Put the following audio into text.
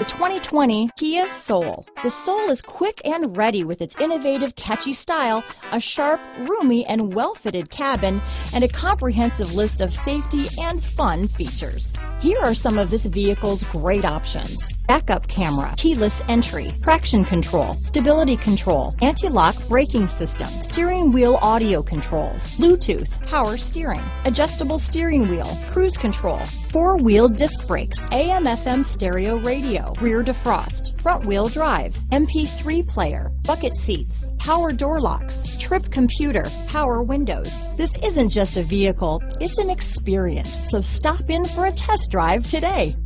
The 2020 Kia Soul. The Soul is quick and ready with its innovative, catchy style, a sharp, roomy, and well-fitted cabin, and a comprehensive list of safety and fun features. Here are some of this vehicle's great options. Backup camera, keyless entry, traction control, stability control, anti-lock braking system, steering wheel audio controls, Bluetooth, power steering, adjustable steering wheel, cruise control, four-wheel disc brakes, AM FM stereo radio, rear defrost, front wheel drive, MP3 player, bucket seats, power door locks, trip computer, power windows. This isn't just a vehicle, it's an experience. So stop in for a test drive today.